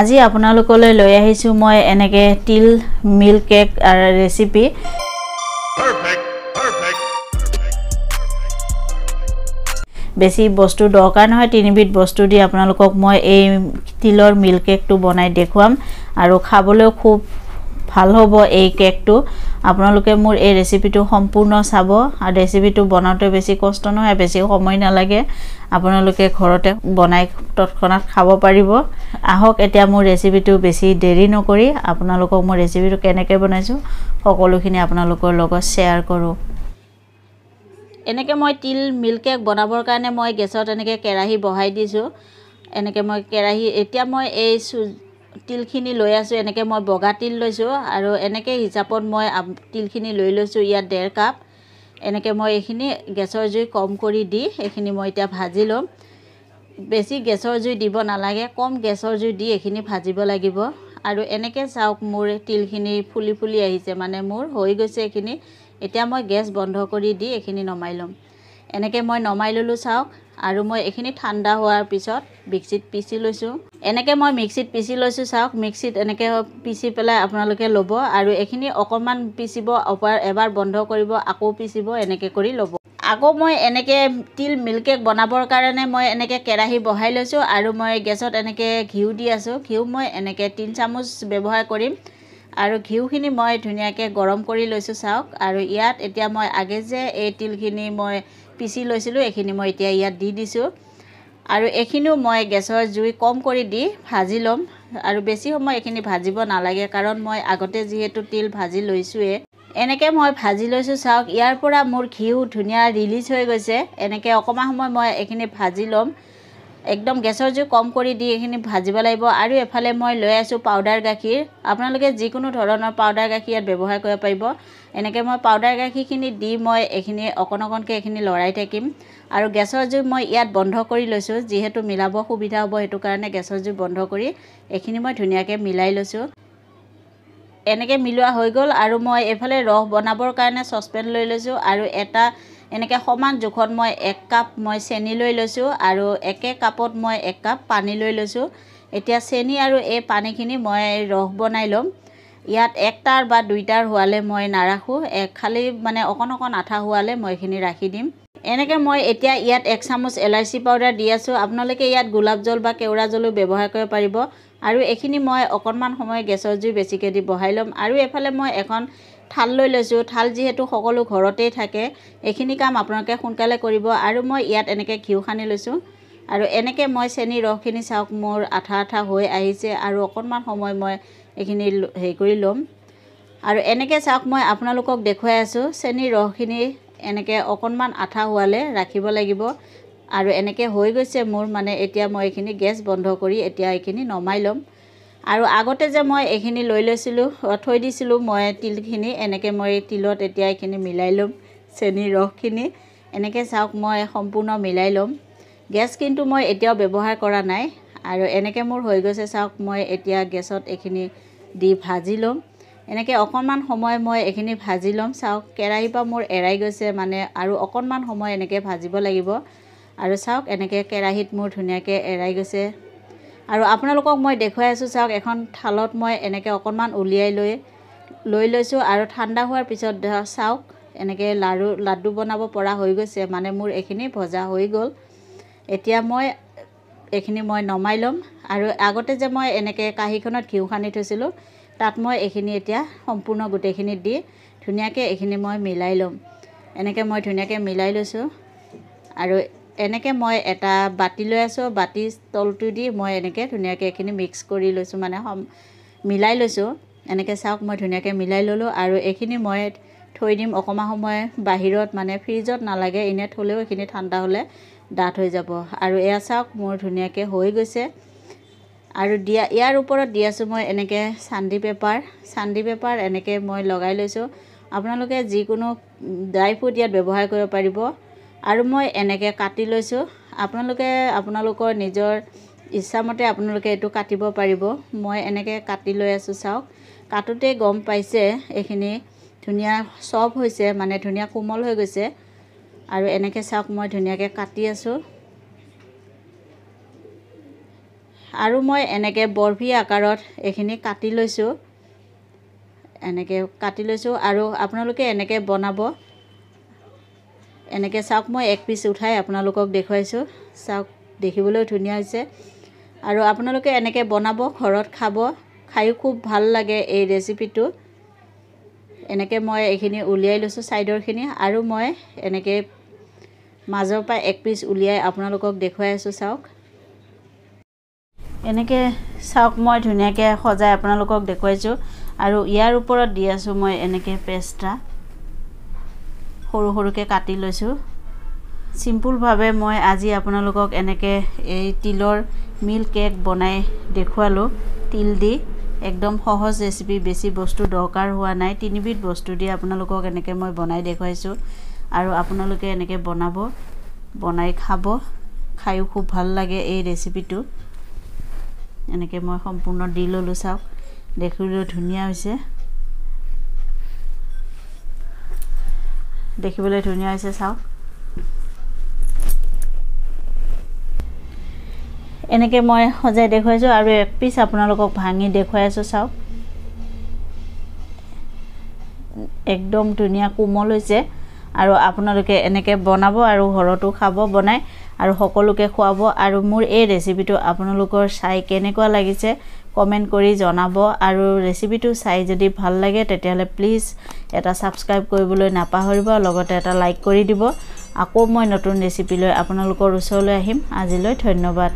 আজি আপোনালোকলৈ লৈ আহিছোঁ মই এনেকৈ তিল মিল্ক কেক ৰেচিপি. বেছি বস্তু দৰকাৰ নহয় তিনিবিধ বস্তু দি আপোনালোকক মই এই তিলৰ মিল্ক কেকটো বনাই দেখুৱাম আৰু খাবলৈও খুব ভাল হ'ব এই কেকটো। আপোনালোকে মোৰ এই ৰেচিপিটো সম্পূৰ্ণ চাব। আৰু ৰেচিপিটো বনাওঁতে বেছি কষ্ট নহয় বেছি সময় নালাগে। আপোনালোকে ঘৰতে বনাই তৎক্ষণাত খাব পাৰিব। আহক এতিয়া মোৰ ৰেচিপিটো বেছি দেৰি নকৰি আপোনালোকক মই ৰেচিপিটো কেনেকৈ বনাইছোঁ সকলোখিনি আপোনালোকৰ লগত শ্বেয়াৰ কৰোঁ। এনেকৈ মই তিল মিল্ক কেক বনাবৰ কাৰণে মই গেছত এনেকৈ কেৰাহী বহাই দিছোঁ। এনেকৈ মই কেৰাহী এতিয়া মই এই তিলখিনি লৈ আছোঁ এনেকৈ মই বগা তিল লৈছোঁ আৰু এনেকৈ হিচাপত মই তিলখিনি লৈ লৈছোঁ ইয়াত ডেৰ কাপ। এনেকৈ মই এইখিনি গেছৰ জুই কম কৰি দি এইখিনি মই এতিয়া ভাজি ল'ম। বেছি গেছৰ জুই দিব নালাগে কম গেছৰ জুই দি এইখিনি ভাজিব লাগিব। আৰু এনেকৈ চাওক মোৰ তিলখিনি ফুলি ফুলি আহিছে মানে মোৰ হৈ গৈছে এইখিনি। এতিয়া মই গেছ বন্ধ কৰি দি এইখিনি নমাই ল'ম। এনেকৈ মই নমাই ল'লোঁ চাওক আৰু মই এইখিনি ঠাণ্ডা হোৱাৰ পিছত মিক্সিত পিচি লৈছোঁ। এনেকৈ মই মিক্সিত পিচি লৈছোঁ চাওক। মিক্সিত এনেকৈ পিচি পেলাই আপোনালোকে ল'ব আৰু এইখিনি অকণমান পিচিব এবাৰ এবাৰ বন্ধ কৰিব আকৌ পিচিব এনেকৈ কৰি ল'ব। আকৌ মই এনেকৈ তিল মিল্ক কেক বনাবৰ কাৰণে মই এনেকৈ কেৰাহী বহাই লৈছোঁ আৰু মই গেছত এনেকৈ ঘিউ দি আছোঁ। ঘিউ মই এনেকৈ তিনি চামুচ ব্যৱহাৰ কৰিম আৰু ঘিউখিনি মই ধুনীয়াকৈ গৰম কৰি লৈছোঁ চাওক। আৰু ইয়াত এতিয়া মই আগে যে এই তিলখিনি মই পিচি লৈছিলোঁ এইখিনি মই এতিয়া ইয়াত দি দিছোঁ। আৰু এইখিনিও মই গেছৰ জুই কম কৰি দি ভাজি ল'ম। আৰু বেছি সময় এইখিনি ভাজিব নালাগে কাৰণ মই আগতে যিহেতু তিল ভাজি লৈছোঁৱে এনেকৈ মই ভাজি লৈছোঁ চাওক ইয়াৰ পৰা মোৰ ঘিউ ধুনীয়া ৰিলিজ হৈ গৈছে। এনেকৈ অকণমান সময় মই এইখিনি ভাজি ল'ম। একদম গেছৰ জুই কম কৰি দি এইখিনি ভাজিব লাগিব। আৰু এফালে মই লৈ আছোঁ পাউদাৰ গাখীৰ। আপোনালোকে যিকোনো ধৰণৰ পাউদাৰ গাখীৰ ইয়াত ব্যৱহাৰ কৰিব পাৰিব। এনেকৈ মই পাউদাৰ গাখীৰখিনি দি মই এইখিনি অকণ অকণকৈ এইখিনি লৰাই থাকিম। আৰু গেছৰ জুই মই ইয়াত বন্ধ কৰি লৈছোঁ। যিহেতু মিলাব সুবিধা হ'ব সেইটো কাৰণে গেছৰ জুই বন্ধ কৰি এইখিনি মই ধুনীয়াকৈ মিলাই লৈছোঁ। এনেকৈ মিলোৱা হৈ গ'ল আৰু মই এইফালে ৰস বনাবৰ কাৰণে চচপেন লৈ লৈছোঁ। আৰু এটা এনেকৈ সমান জোখত মই এক কাপ মই চেনি লৈ লৈছোঁ আৰু একে কাপত মই এক কাপ পানী লৈ লৈছোঁ। এতিয়া চেনি আৰু এই পানীখিনি মই ৰস বনাই ল'ম। ইয়াত একটাৰ বা দুইটাৰ হোৱালে মই নাৰাখোঁ। খালি মানে অকণ অকণ আঠা হোৱালে মই এইখিনি ৰাখি দিম। এনেকৈ মই এতিয়া ইয়াত এক চামুচ এলাইচি পাউডাৰ দি আছোঁ। আপোনালোকে ইয়াত গোলাপ জল বা কেওৰা জলো ব্যৱহাৰ কৰিব পাৰিব। আৰু এইখিনি মই অকণমান সময় গেছৰ জুই বেছিকৈ দি বহাই ল'ম। আৰু এইফালে মই এখন থাল লৈ লৈছোঁ। থাল যিহেতু সকলো ঘৰতেই থাকে এইখিনি কাম আপোনালোকে সোনকালে কৰিব। আৰু মই ইয়াত এনেকৈ ঘিউ সানি লৈছোঁ। আৰু এনেকৈ মই চেনি ৰসখিনি চাওক মোৰ আঠা আঠা হৈ আহিছে। আৰু অকণমান সময় মই এইখিনি হেৰি কৰি ল'ম। আৰু এনেকৈ চাওক মই আপোনালোকক দেখুৱাই আছোঁ। চেনি ৰসখিনি এনেকৈ অকণমান আঠা হোৱালে ৰাখিব লাগিব। আৰু এনেকৈ হৈ গৈছে মোৰ মানে এতিয়া মই এইখিনি গেছ বন্ধ কৰি এতিয়া এইখিনি নমাই ল'ম। আৰু আগতে যে মই এইখিনি লৈ লৈছিলোঁ থৈ দিছিলোঁ মই তিলখিনি এনেকৈ মই তিলত এতিয়া এইখিনি মিলাই ল'ম চেনি ৰসখিনি এনেকৈ চাওক মই সম্পূৰ্ণ মিলাই ল'ম। গেছ কিন্তু মই এতিয়াও ব্যৱহাৰ কৰা নাই। আৰু এনেকৈ মোৰ হৈ গৈছে চাওক মই এতিয়া গেছত এইখিনি দি ভাজি ল'ম। এনেকৈ অকণমান সময় মই এইখিনি ভাজি ল'ম। চাওক কেৰাহীৰ পৰা মোৰ এৰাই গৈছে মানে আৰু অকণমান সময় এনেকৈ ভাজিব লাগিব। আৰু চাওক এনেকৈ কেৰাহীত মোৰ ধুনীয়াকৈ এৰাই গৈছে। আৰু আপোনালোকক মই দেখুৱাই আছোঁ চাওক এখন থালত মই এনেকৈ অকণমান উলিয়াই লৈ লৈ লৈছোঁ। আৰু ঠাণ্ডা হোৱাৰ পিছত চাওক এনেকৈ লাড়ু লাড্ডু বনাব পৰা হৈ গৈছে। মানে মোৰ এইখিনি ভজা হৈ গ'ল। এতিয়া মই এইখিনি মই নমাই ল'ম। আৰু আগতে যে মই এনেকৈ কাঁহীখনত ঘিউ সানি থৈছিলোঁ তাত মই এইখিনি এতিয়া সম্পূৰ্ণ গোটেইখিনি দি ধুনীয়াকৈ এইখিনি মই মিলাই ল'ম। এনেকৈ মই ধুনীয়াকৈ মিলাই লৈছোঁ। আৰু এনেকৈ মই এটা বাতি লৈ আছোঁ বাতি তলটো দি মই এনেকৈ ধুনীয়াকৈ এইখিনি মিক্স কৰি লৈছোঁ মানে সম মিলাই লৈছোঁ। এনেকৈ চাওক মই ধুনীয়াকৈ মিলাই ল'লোঁ আৰু এইখিনি মই থৈ দিম অকণমান সময় বাহিৰত মানে ফ্ৰিজত নালাগে এনেই থ'লেও এইখিনি ঠাণ্ডা হ'লে ডাঠ হৈ যাব। আৰু এয়া চাওক মোৰ ধুনীয়াকৈ হৈ গৈছে। আৰু দিয়া ইয়াৰ ওপৰত দি আছোঁ মই এনেকৈ চান্দি পেপাৰ। চান্দি পেপাৰ এনেকৈ মই লগাই লৈছোঁ। আপোনালোকে যিকোনো ড্ৰাই ফ্ৰুট ইয়াত ব্যৱহাৰ কৰিব পাৰিব। আৰু মই এনেকৈ কাটি লৈছোঁ। আপোনালোকে আপোনালোকৰ নিজৰ ইচ্ছামতে আপোনালোকে এইটো কাটিব পাৰিব। মই এনেকৈ কাটি লৈ আছোঁ চাওক। কাটোতেই গম পাইছে এইখিনি। ধুনীয়া চফ্ট হৈছে মানে ধুনীয়া কোমল হৈ গৈছে। আৰু এনেকৈ চাওক মই ধুনীয়াকৈ কাটি আছোঁ। আৰু মই এনেকৈ বৰফি আকাৰত এইখিনি কাটি লৈছোঁ। এনেকৈ কাটি লৈছোঁ আৰু আপোনালোকে এনেকৈ বনাব। এনেকৈ চাওক মই এক পিচ উঠাই আপোনালোকক দেখুৱাইছোঁ। চাওক দেখিবলৈও ধুনীয়া হৈছে। আৰু আপোনালোকে এনেকৈ বনাব ঘৰত খাব খায়ো খুব ভাল লাগে এই ৰেচিপিটো এনেকৈ মই এইখিনি উলিয়াই লৈছোঁ ছাইডৰখিনি আৰু মই এনেকৈ মাজৰ পৰা এক পিচ উলিয়াই আপোনালোকক দেখুৱাই আছোঁ চাওক। এনেকৈ চাওক মই ধুনীয়াকৈ সজাই আপোনালোকক দেখুৱাইছোঁ আৰু ইয়াৰ ওপৰত দি আছোঁ মই এনেকৈ পেষ্টা সৰু সৰুকৈ কাটি লৈছোঁ। চিম্পুলভাৱে মই আজি আপোনালোকক এনেকৈ এই তিলৰ মিল্ক কেক বনাই দেখুৱালোঁ। তিল দি একদম সহজ ৰেচিপি বেছি বস্তু দৰকাৰ হোৱা নাই। তিনিবিধ বস্তু দি আপোনালোকক এনেকৈ মই বনাই দেখুৱাইছোঁ আৰু আপোনালোকে এনেকৈ বনাব বনাই খাব। খায়ো খুব ভাল লাগে এই ৰেচিপিটো এনেকৈ মই সম্পূৰ্ণ দি ল'লোঁ চাওক। দেখিবলৈ ধুনীয়া হৈছে। দেখিবলৈ ধুনীয়া হৈছে চাওক। এনেকৈ মই সজাই দেখুৱাইছোঁ আৰু এক পিচ আপোনালোকক ভাঙি দেখুৱাই আছোঁ চাওক। একদম ধুনীয়া কোমল হৈছে। আৰু আপোনালোকে এনেকৈ বনাব আৰু ঘৰতো খাব। বনাই আৰু সকলোকে খুৱাব আৰু মোৰ এই ৰেচিপিটো আপোনালোকৰ চাই কেনেকুৱা লাগিছে কমেণ্ট কৰি জনাব আৰু ৰেচিপিটো চাই যদি ভাল লাগে তেতিয়াহ'লে প্লিজ এটা ছাবস্ক্ৰাইব কৰিবলৈ নাপাহৰিব লগতে এটা লাইক কৰি দিব। আকৌ মই নতুন ৰেচিপি লৈ আপোনালোকৰ ওচৰলৈ আহিম। আজিলৈ ধন্যবাদ।